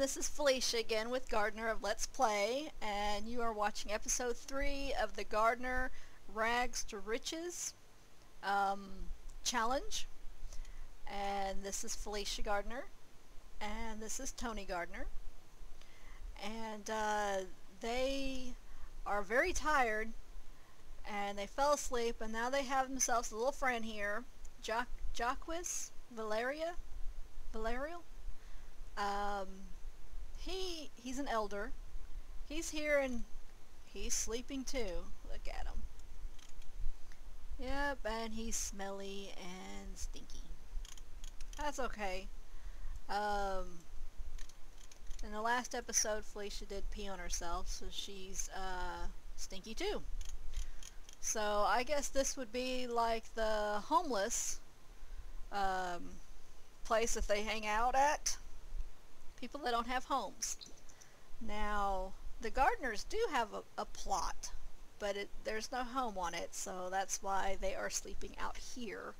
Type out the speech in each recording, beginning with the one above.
this is Felicia again with Gardner of Let's Play, and you are watching episode 3 of the Gardner Rags to Riches um, challenge. And this is Felicia Gardner, and this is Tony Gardner. And uh, they are very tired, and they fell asleep, and now they have themselves a little friend here, jo Jacquis Valeria? Valerial? Um, he he's an elder. He's here and he's sleeping too. Look at him. Yep, and he's smelly and stinky. That's okay. Um, in the last episode, Felicia did pee on herself, so she's uh, stinky too. So I guess this would be like the homeless um, place that they hang out at people that don't have homes. Now, the Gardners do have a, a plot, but it, there's no home on it, so that's why they are sleeping out here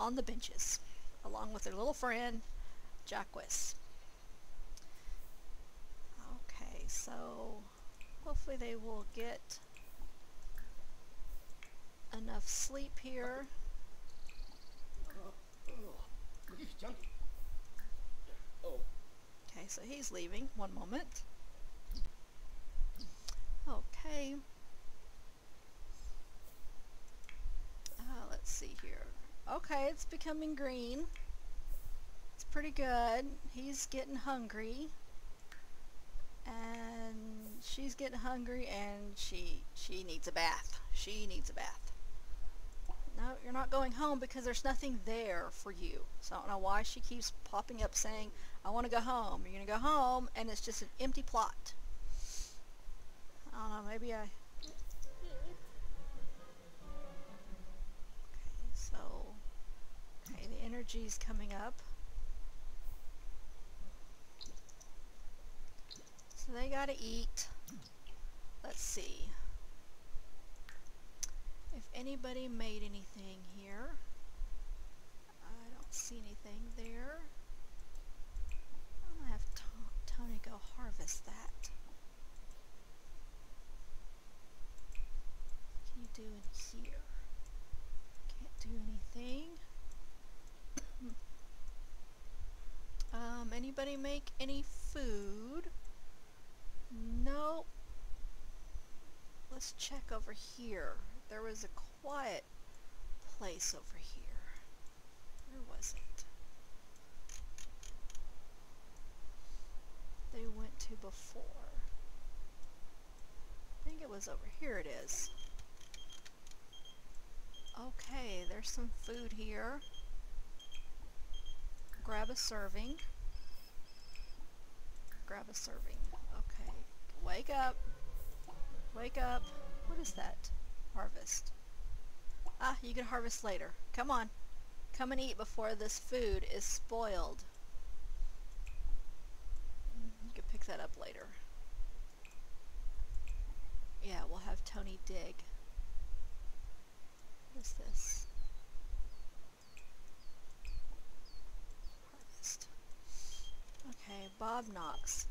on the benches, along with their little friend, Jacquis. Okay, so hopefully they will get enough sleep here. Oh. Okay, so he's leaving. One moment. Okay. Uh, let's see here. Okay, it's becoming green. It's pretty good. He's getting hungry. And she's getting hungry and she she needs a bath. She needs a bath. No, you're not going home because there's nothing there for you. So I don't know why she keeps popping up saying, I want to go home. You're going to go home and it's just an empty plot. I don't know, maybe I... Okay, so... Okay, the energy's coming up. So they gotta eat. Let's see if anybody made anything here. I don't see anything there. I'm to have to Tony go harvest that. What can you do in here? Can't do anything. um, anybody make any food? Nope. Let's check over here there was a quiet place over here. Where was it? They went to before. I think it was over here it is. Okay, there's some food here. Grab a serving. Grab a serving. Okay. Wake up. Wake up. What is that? Harvest. Ah, you can harvest later. Come on. Come and eat before this food is spoiled. You can pick that up later. Yeah, we'll have Tony dig. What is this? Harvest. Okay, Bob Knox.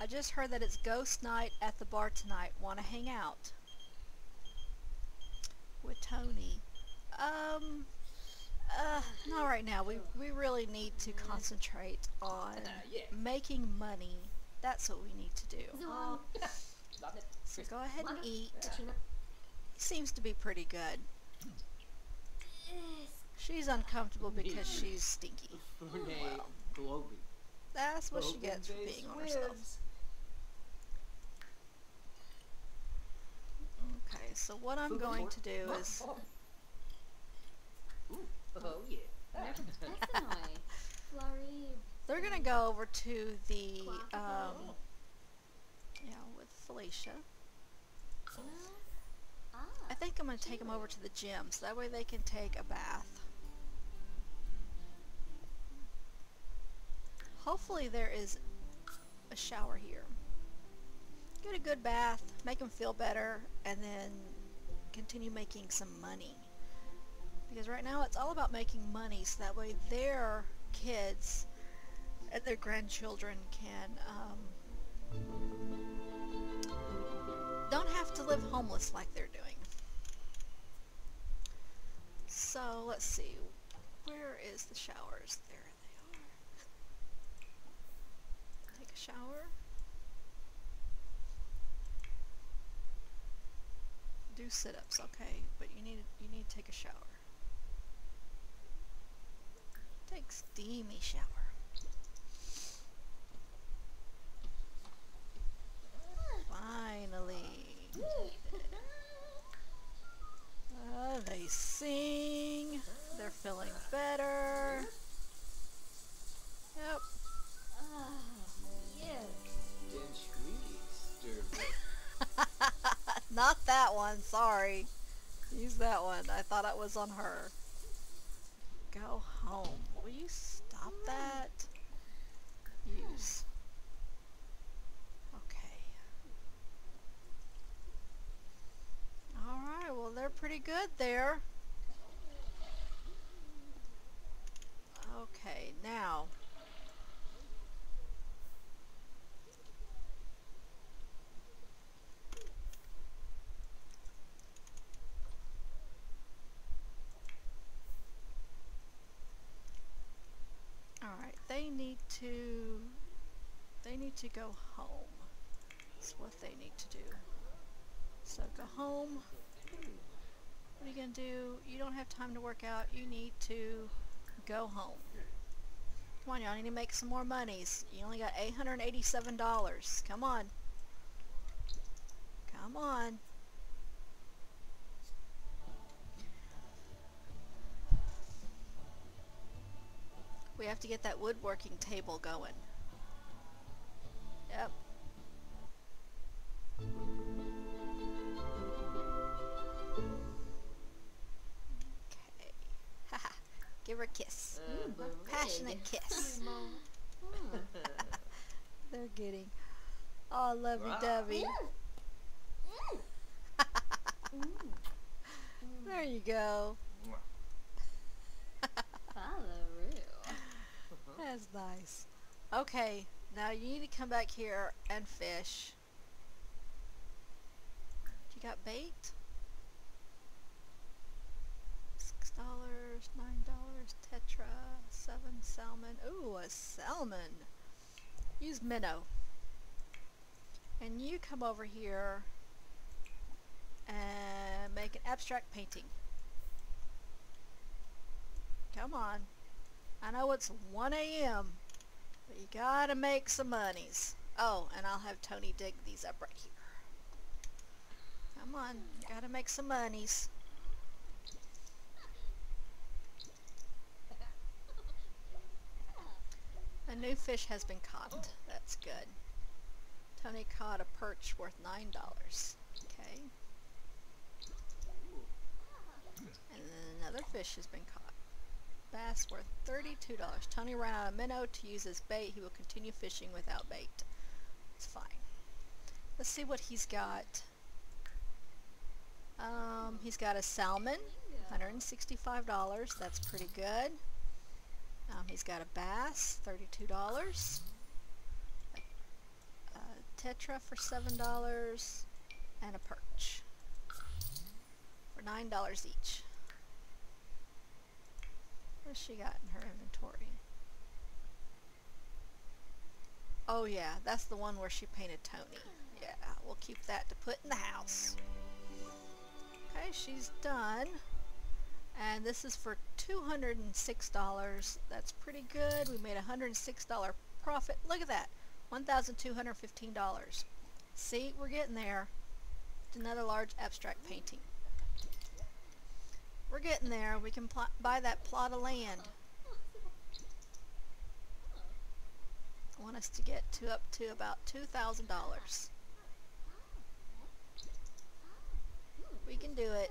I just heard that it's ghost night at the bar tonight. Want to hang out? With Tony. Um, uh, not right now. We, we really need to concentrate on making money. That's what we need to do. So go ahead and eat. Seems to be pretty good. She's uncomfortable because she's stinky. Well, that's what she gets for being on herself. Okay, so what I'm going to do is... Oh, yeah. They're going to go over to the, um, yeah, with Felicia. I think I'm going to take them over to the gym, so that way they can take a bath. Hopefully there is a shower here get a good bath, make them feel better, and then continue making some money. Because right now it's all about making money so that way their kids and their grandchildren can um, don't have to live homeless like they're doing. So let's see, where is the showers? There they are. Take a shower. Do sit-ups, okay, but you need you need to take a shower. Take steamy shower. Not that one, sorry. Use that one. I thought it was on her. Go home. Will you stop that? Use. Okay. Alright, well they're pretty good there. Okay, now. Alright, they need to they to go home. That's what they need to do. So go home. What are you gonna do? You don't have time to work out. You need to go home. Come on, y'all need to make some more monies. You only got $887. Come on. Come on. We have to get that woodworking table going. Passionate kiss. They're getting all lovey-dovey. there you go. That's nice. Okay, now you need to come back here and fish. You got bait? Six dollars, nine dollars, tetra, seven salmon. Ooh, a salmon. Use minnow. And you come over here and make an abstract painting. Come on. I know it's 1 a.m., but you gotta make some monies. Oh, and I'll have Tony dig these up right here. Come on, gotta make some monies. A new fish has been caught. That's good. Tony caught a perch worth $9. Okay. And then another fish has been caught. Bass worth $32. Tony ran out of minnow to use as bait. He will continue fishing without bait. It's fine. Let's see what he's got. Um, he's got a salmon, $165. That's pretty good. Um, he's got a bass, $32. A, a tetra for $7. And a perch for $9 each. What's she got in her inventory? Oh yeah, that's the one where she painted Tony. Yeah, we'll keep that to put in the house. Okay, she's done. And this is for $206. That's pretty good. We made a $106 profit. Look at that. $1,215. See, we're getting there. It's another large abstract painting. We're getting there. We can buy that plot of land. I want us to get to up to about $2,000. We can do it.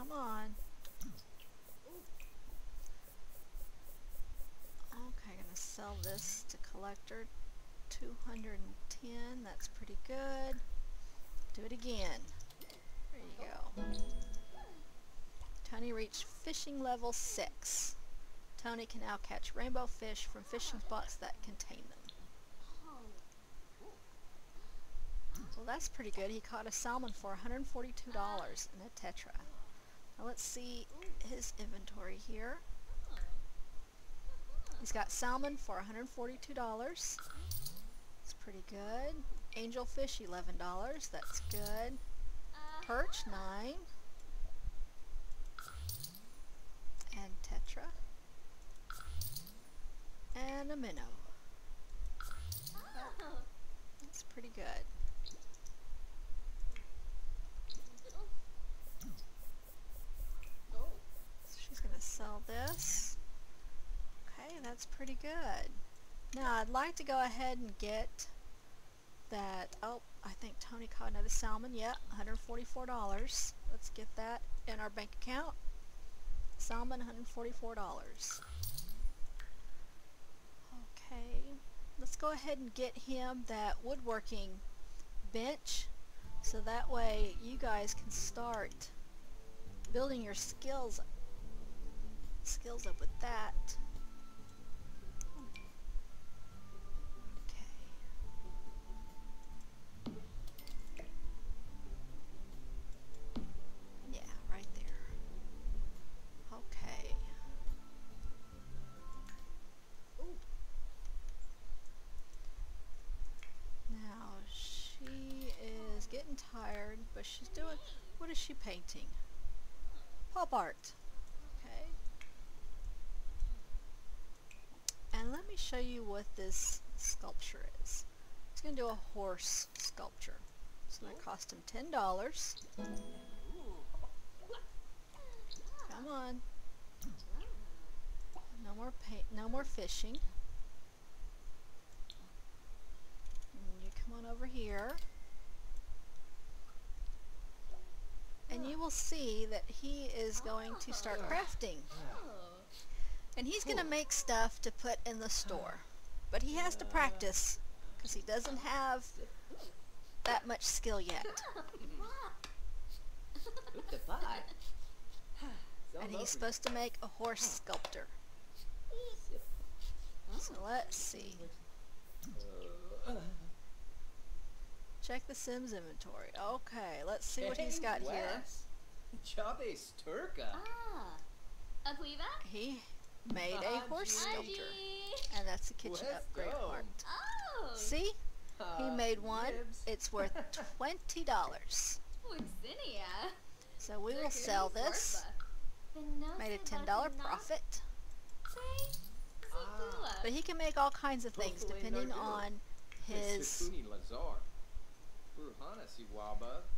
Come on. Okay, gonna sell this to collector. 210, that's pretty good. Do it again. There you go. Tony reached fishing level 6. Tony can now catch rainbow fish from fishing spots that contain them. Well, that's pretty good. He caught a salmon for $142 in a tetra. Now let's see his inventory here. He's got salmon for $142. It's pretty good. Angelfish, $11. That's good. Perch, 9 And tetra. And a minnow. That's pretty good. Oh. So she's going to sell this. Okay, that's pretty good. Now I'd like to go ahead and get that. Oh, I think Tony caught another salmon. Yeah, $144. Let's get that in our bank account. Salmon, $144. Okay, let's go ahead and get him that woodworking bench so that way you guys can start building your skills skills up with that. Yeah, right there. Okay. Now she is getting tired, but she's doing. What is she painting? Pop art. Okay. And let me show you what this sculpture is. It's going to do a horse sculpture. It's going to cost him ten dollars. Come on. No more paint. No more fishing. And you come on over here. And you will see that he is going to start crafting. And he's going to make stuff to put in the store. But he has to practice because he doesn't have that much skill yet. Look at that. So And he's supposed to make a horse sculptor. So let's see. Check the Sims inventory. Okay, let's see what he's got here. Wes. Chavez Turca. Ah, Apuiva? He made a horse Angie. sculpture. And that's the kitchen Let's upgrade go. part. Oh, See? He Uh, made one. It's worth $20. So we will sell this. Made a $10 profit. Ah. But he can make all kinds of things depending on his... Sakuni Lazar. Burhana Siwaba.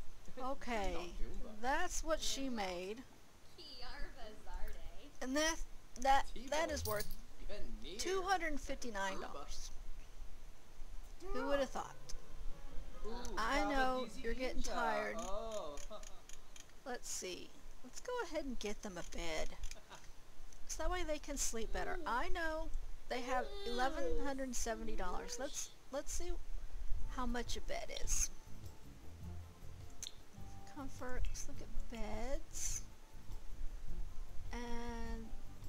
Okay, that's what she made. And that, that, that is worth $259. Who would have thought? I know you're getting tired. Oh. Let's see. Let's go ahead and get them a bed. So that way they can sleep better. I know they have eleven hundred and seventy dollars. Let's let's see how much a bed is. Comfort. Let's look at beds. And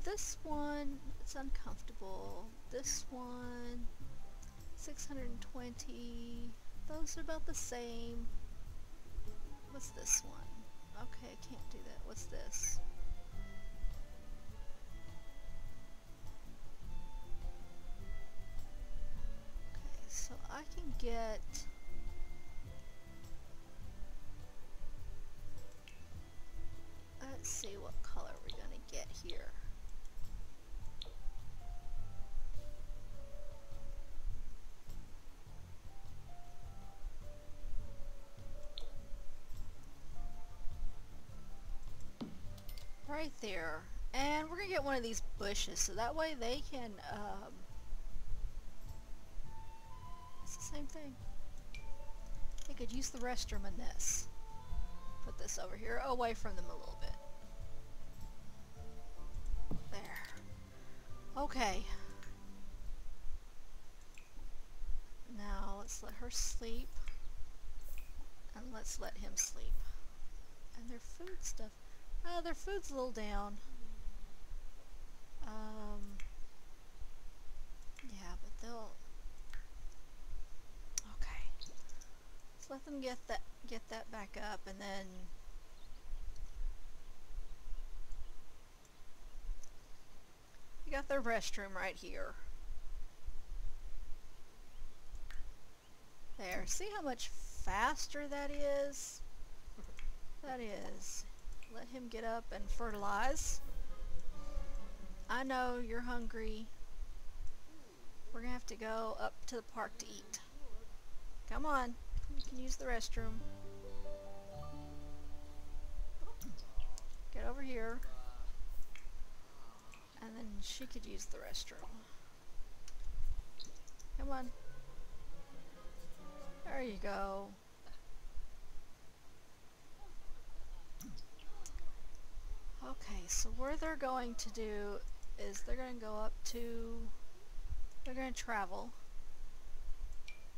this one, it's uncomfortable. This one, six hundred and twenty. Those are about the same. What's this one? Okay, I can't do that. What's this? Okay, so I can get... Let's see what color we're gonna get here. There. And we're gonna get one of these bushes so that way they can, um, it's the same thing. They could use the restroom in this. Put this over here away from them a little bit. There. Okay. Now let's let her sleep. And let's let him sleep. And their food stuff. Uh, their food's a little down. Um, yeah, but they'll. Okay. Let's let them get that get that back up, and then. We got their restroom right here. There. See how much faster that is? That is. Let him get up and fertilize. I know you're hungry. We're gonna have to go up to the park to eat. Come on. You can use the restroom. Get over here. And then she could use the restroom. Come on. There you go. Okay, so where they're going to do is they're going to go up to, they're going to travel.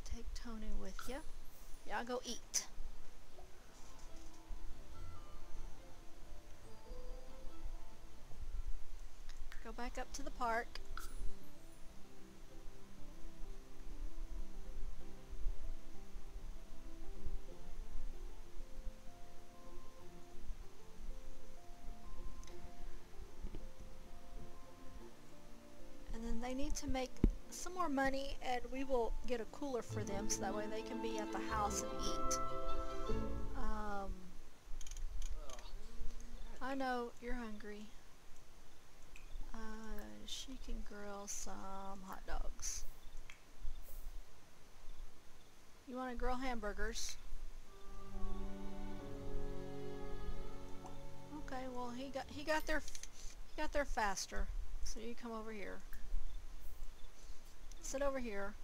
Take Tony with you. Y'all go eat. Go back up to the park. To make some more money and we will get a cooler for them so that way they can be at the house and eat. Um, I know you're hungry. Uh, she can grill some hot dogs. You want to grill hamburgers? Okay, well he got he got there he got there faster. So you come over here. Sit over here.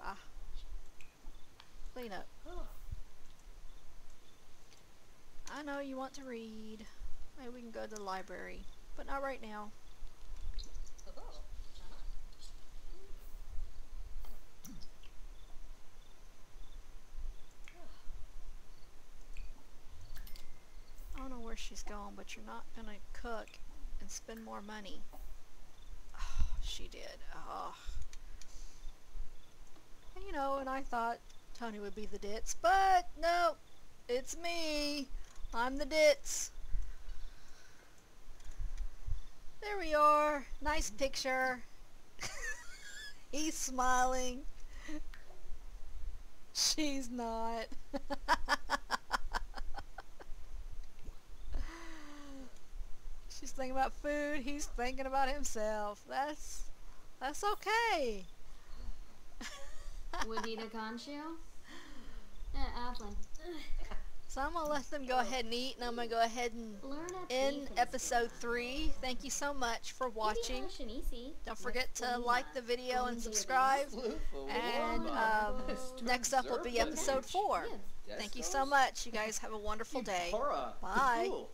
Ah. Clean up. I know you want to read. Maybe we can go to the library. But not right now. I don't know where she's going, but you're not gonna cook and spend more money. She did. Oh. And, you know, and I thought Tony would be the ditz, but no, it's me. I'm the ditz. There we are. Nice picture. He's smiling. She's not. thinking about food. He's thinking about himself. That's that's okay. Wadita Concho? Yeah, Athlon. So I'm gonna let them go ahead and eat, and I'm gonna go ahead and Learn at end episode three. Thank you so much for watching. Don't forget to like the video and Going to the subscribe. And um, next up will be episode four. Thank you so much. You guys have a wonderful day. Bye. Kabul,